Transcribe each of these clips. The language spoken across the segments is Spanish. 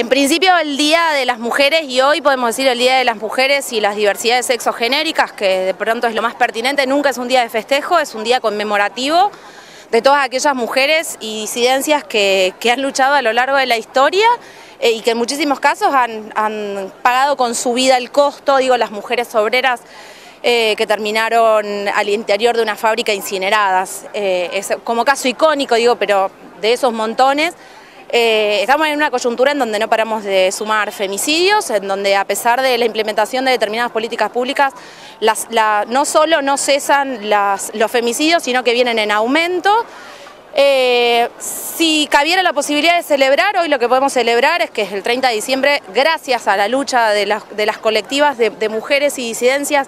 En principio el Día de las Mujeres y hoy podemos decir el Día de las Mujeres y las diversidades sexogenéricas, que de pronto es lo más pertinente, nunca es un día de festejo, es un día conmemorativo de todas aquellas mujeres y disidencias que, han luchado a lo largo de la historia eh, y que en muchísimos casos han, pagado con su vida el costo, digo, las mujeres obreras eh, que terminaron al interior de una fábrica incineradas. Eh, como caso icónico, digo, pero de esos montones. Eh, estamos en una coyuntura en donde no paramos de sumar femicidios, en donde a pesar de la implementación de determinadas políticas públicas, no solo no cesan los femicidios, sino que vienen en aumento. Eh, si cabiera la posibilidad de celebrar, hoy lo que podemos celebrar es que es el 30 de diciembre, gracias a la lucha de las, colectivas de mujeres y disidencias,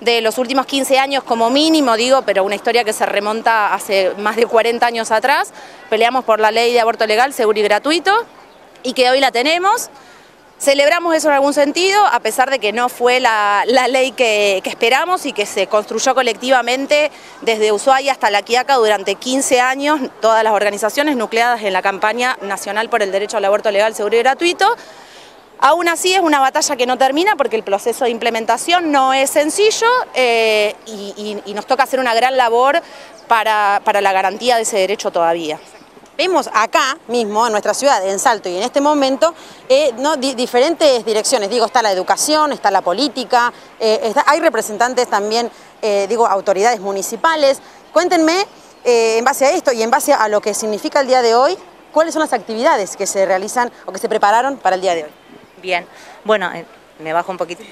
de los últimos 15 años como mínimo, digo, pero una historia que se remonta hace más de 40 años atrás. Peleamos por la ley de aborto legal, seguro y gratuito, y que hoy la tenemos. Celebramos eso en algún sentido, a pesar de que no fue la, ley que, esperamos y que se construyó colectivamente desde Ushuaia hasta La Quiaca durante 15 años, todas las organizaciones nucleadas en la campaña nacional por el derecho al aborto legal, seguro y gratuito. Aún así es una batalla que no termina porque el proceso de implementación no es sencillo eh, y, nos toca hacer una gran labor para, la garantía de ese derecho todavía. Vemos acá mismo, en nuestra ciudad, en Salto y en este momento, eh, ¿no? diferentes direcciones. Digo, está la educación, está la política, eh, hay representantes también, digo, autoridades municipales. Cuéntenme, en base a esto y en base a lo que significa el día de hoy, ¿cuáles son las actividades que se realizan o que se prepararon para el día de hoy? Bien, bueno, eh, me bajo un poquito.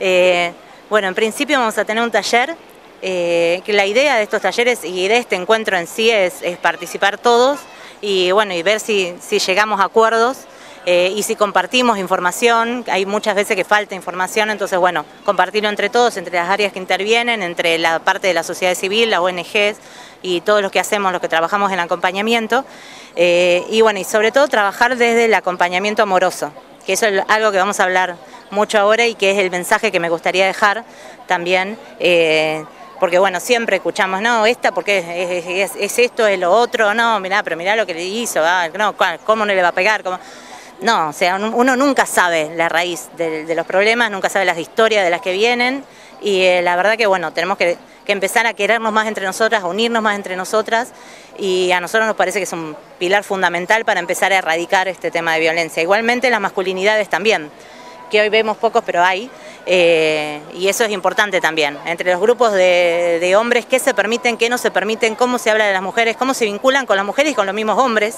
Eh, bueno, en principio vamos a tener un taller, eh, que la idea de estos talleres y de este encuentro en sí es, participar todos y bueno, y ver si, llegamos a acuerdos y si compartimos información, hay muchas veces que falta información, entonces bueno, compartirlo entre todos, entre las áreas que intervienen, entre la parte de la sociedad civil, las ONGs y todos los que hacemos, los que trabajamos en acompañamiento, y bueno, y sobre todo trabajar desde el acompañamiento amoroso, que eso es algo que vamos a hablar mucho ahora y que es el mensaje que me gustaría dejar también, eh, porque bueno, siempre escuchamos, no, esta porque es, esto, es lo otro, no, mirá, pero mirá lo que le hizo, ah, no, ¿cómo no le va a pegar? No, o sea, uno nunca sabe la raíz de, los problemas, nunca sabe las historias de las que vienen. Y eh, la verdad que bueno, tenemos que empezar a querernos más entre nosotras, a unirnos más entre nosotras. Y a nosotros nos parece que es un pilar fundamental para empezar a erradicar este tema de violencia. Igualmente las masculinidades también, que hoy vemos pocos pero hay, eh, y eso es importante también, entre los grupos de, hombres, qué se permiten, qué no se permiten, cómo se habla de las mujeres, cómo se vinculan con las mujeres y con los mismos hombres,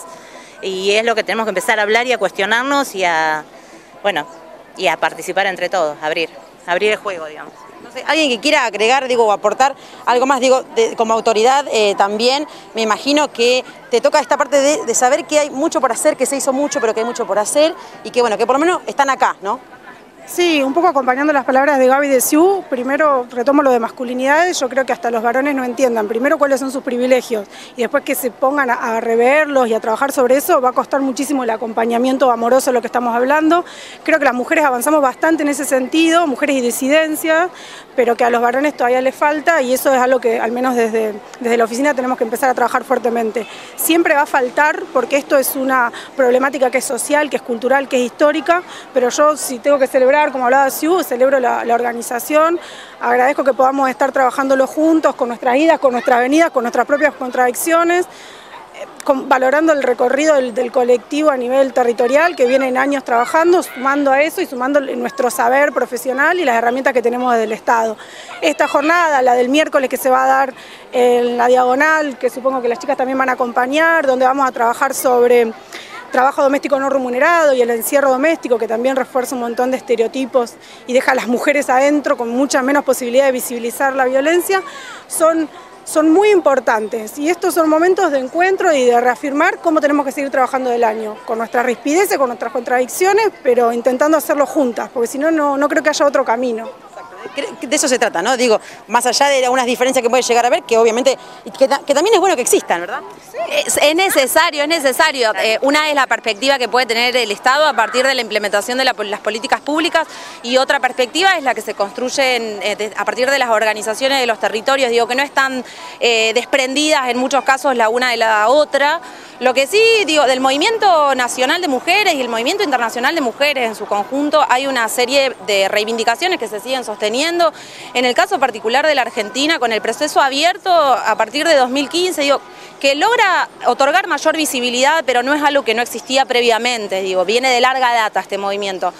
y es lo que tenemos que empezar a hablar y a cuestionarnos y a, bueno, y a participar entre todos, abrir, abrir el juego, digamos alguien que quiera agregar, digo, o aportar algo más, digo, como autoridad eh, también, me imagino que te toca esta parte de, de, saber que hay mucho por hacer, que se hizo mucho, pero que hay mucho por hacer y que, bueno, que por lo menos están acá, ¿no? Sí, un poco acompañando las palabras de Gaby de Siu, primero retomo lo de masculinidades, yo creo que hasta los varones no entiendan primero cuáles son sus privilegios y después que se pongan a, reverlos y a trabajar sobre eso, va a costar muchísimo el acompañamiento amoroso de lo que estamos hablando. Creo que las mujeres avanzamos bastante en ese sentido, mujeres y disidencias, pero que a los varones todavía les falta y eso es algo que al menos desde, desde la oficina tenemos que empezar a trabajar fuertemente. Siempre va a faltar porque esto es una problemática que es social, que es cultural, que es histórica, pero yo si tengo que celebrar como hablaba Siu, celebro la, organización, agradezco que podamos estar trabajándolo juntos, con nuestras idas, con nuestras venidas, con nuestras propias contradicciones, eh, valorando el recorrido del, colectivo a nivel territorial que vienen años trabajando, sumando a eso y sumando nuestro saber profesional y las herramientas que tenemos desde el Estado. Esta jornada, la del miércoles que se va a dar en la diagonal, que supongo que las chicas también van a acompañar, donde vamos a trabajar sobre trabajo doméstico no remunerado y el encierro doméstico, que también refuerza un montón de estereotipos y deja a las mujeres adentro con mucha menos posibilidad de visibilizar la violencia, son, son muy importantes. Y estos son momentos de encuentro y de reafirmar cómo tenemos que seguir trabajando del año, con nuestras rispideces, con nuestras contradicciones, pero intentando hacerlo juntas, porque si no, no creo que haya otro camino. De eso se trata, ¿no? Digo, más allá de algunas diferencias que puede llegar a haber, que obviamente, que, también es bueno que existan, ¿verdad? Es, necesario, es necesario. Eh, una es la perspectiva que puede tener el Estado a partir de la implementación de las políticas públicas y otra perspectiva es la que se construye eh, a partir de las organizaciones de los territorios, digo, que no están eh, desprendidas en muchos casos la una de la otra. Lo que sí, digo, del movimiento nacional de mujeres y el movimiento internacional de mujeres en su conjunto hay una serie de reivindicaciones que se siguen sosteniendo. En el caso particular de la Argentina, con el proceso abierto a partir de 2015, digo, que logra otorgar mayor visibilidad, pero no es algo que no existía previamente, digo, viene de larga data este movimiento.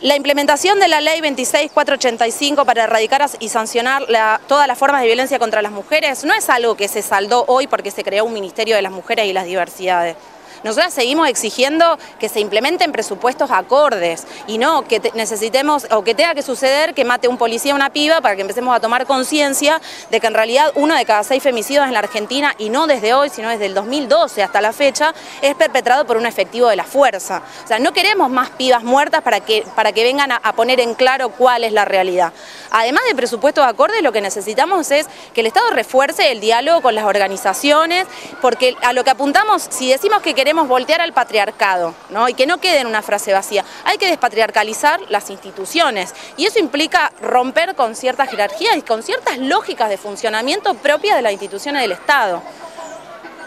La implementación de la ley 26485 para erradicar y sancionar todas las formas de violencia contra las mujeres no es algo que se saldó hoy porque se creó un Ministerio de las Mujeres y las Diversidades. Nosotros seguimos exigiendo que se implementen presupuestos acordes y no que necesitemos o que tenga que suceder que mate un policía una piba para que empecemos a tomar conciencia de que en realidad uno de cada seis femicidios en la Argentina, y no desde hoy, sino desde el 2012 hasta la fecha, es perpetrado por un efectivo de la fuerza. O sea, no queremos más pibas muertas para que, para que vengan a poner en claro cuál es la realidad. Además de presupuestos acordes, lo que necesitamos es que el Estado refuerce el diálogo con las organizaciones, porque a lo que apuntamos, si decimos que queremos queremos voltear al patriarcado, ¿no? y que no quede en una frase vacía. Hay que despatriarcalizar las instituciones y eso implica romper con ciertas jerarquías y con ciertas lógicas de funcionamiento propias de las instituciones del Estado.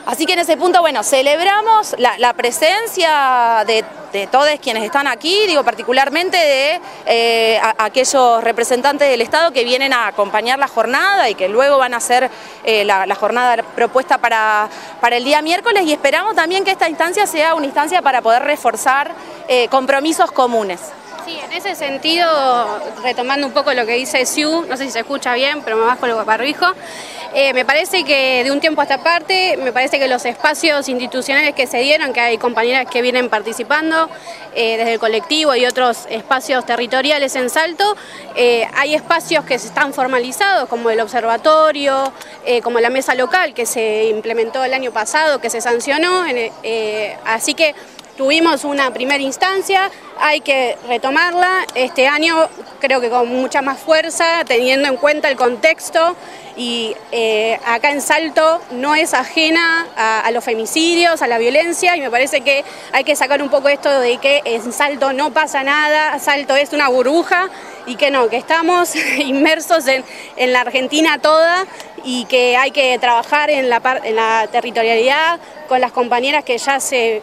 Así que en ese punto, bueno, celebramos la, presencia de, todos quienes están aquí, digo particularmente de eh, aquellos representantes del Estado que vienen a acompañar la jornada y que luego van a hacer eh, la, jornada propuesta para, para el día miércoles y esperamos también que esta instancia sea una instancia para poder reforzar eh, compromisos comunes. Sí, en ese sentido, retomando un poco lo que dice Siu, no sé si se escucha bien, pero me bajo el barbijo, eh, me parece que de un tiempo a esta parte, me parece que los espacios institucionales que se dieron, que hay compañeras que vienen participando eh, desde el colectivo y otros espacios territoriales en Salto, eh, hay espacios que están formalizados, como el observatorio, como la mesa local que se implementó el año pasado, que se sancionó, así que Tuvimos una primera instancia, hay que retomarla. Este año creo que con mucha más fuerza, teniendo en cuenta el contexto y eh, acá en Salto no es ajena a, los femicidios, a la violencia y me parece que hay que sacar un poco esto de que en Salto no pasa nada, Salto es una burbuja y que no, que estamos inmersos en, la Argentina toda y que hay que trabajar en la, en territorialidad con las compañeras que ya se,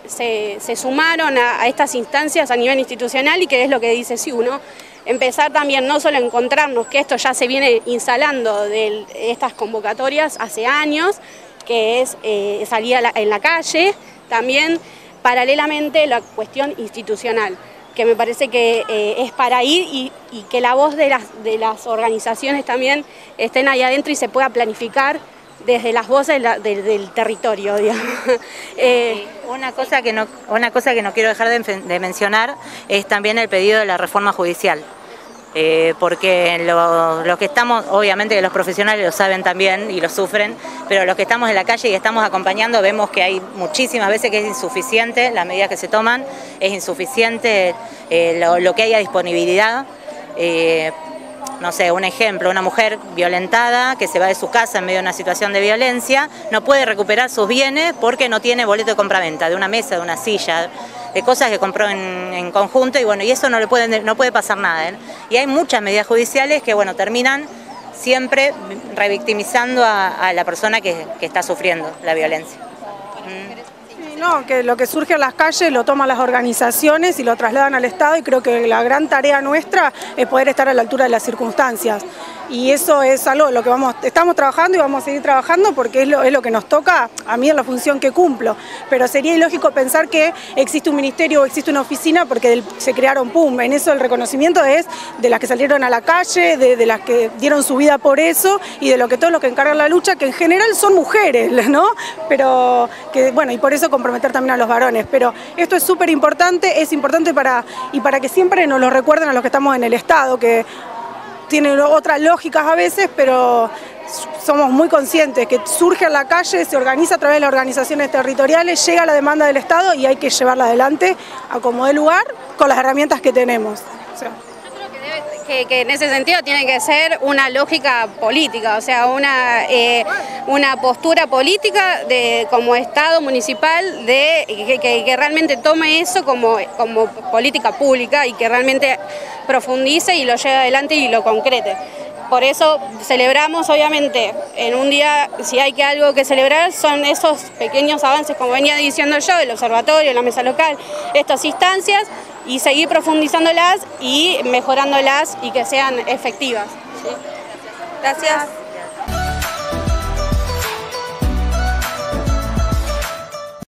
sumaron a, estas instancias a nivel institucional y que es lo que dice SIU, ¿no? empezar también no solo a encontrarnos, que esto ya se viene instalando de estas convocatorias hace años, que es eh, salir en la calle, también paralelamente la cuestión institucional que me parece que eh, es para ir y, que la voz de las, de las organizaciones también estén ahí adentro y se pueda planificar desde las voces del territorio, digamos. Eh, una, cosa que no, una cosa que no quiero dejar de mencionar es también el pedido de la reforma judicial. Eh, porque los que estamos, obviamente que los profesionales lo saben también y lo sufren, pero los que estamos en la calle y estamos acompañando vemos que hay muchísimas veces que es insuficiente las medidas que se toman, es insuficiente eh, lo, que haya disponibilidad. No sé, un ejemplo, una mujer violentada que se va de su casa en medio de una situación de violencia, no puede recuperar sus bienes porque no tiene boleto de compraventa, de una mesa, de una silla, de cosas que compró en, conjunto y bueno, y eso no le puede, no puede pasar nada. ¿eh? Y hay muchas medidas judiciales que bueno, terminan siempre revictimizando a, la persona que está sufriendo la violencia. No, que lo que surge en las calles lo toman las organizaciones y lo trasladan al Estado y creo que la gran tarea nuestra es poder estar a la altura de las circunstancias y eso es algo lo que vamos, estamos trabajando y vamos a seguir trabajando porque es lo, es lo que nos toca a mí en la función que cumplo. Pero sería ilógico pensar que existe un ministerio o existe una oficina porque se crearon PUM. En eso el reconocimiento es de las que salieron a la calle, de, las que dieron su vida por eso y de lo que todos los que encargan la lucha, que en general son mujeres, ¿no? Pero que, bueno, y por eso comprometer también a los varones. Pero esto es súper importante, es importante para, y para que siempre nos lo recuerden a los que estamos en el Estado, que tiene otras lógicas a veces, pero somos muy conscientes que surge en la calle, se organiza a través de las organizaciones territoriales, llega la demanda del Estado y hay que llevarla adelante a como de lugar con las herramientas que tenemos. Que, en ese sentido tiene que ser una lógica política, o sea, una, eh, una postura política de, como Estado municipal de, que, realmente tome eso como, como política pública y que realmente profundice y lo lleve adelante y lo concrete. Por eso celebramos, obviamente, en un día, si hay que algo que celebrar, son esos pequeños avances, como venía diciendo yo, el observatorio, la mesa local, estas instancias, y seguir profundizándolas y mejorándolas y que sean efectivas. Gracias.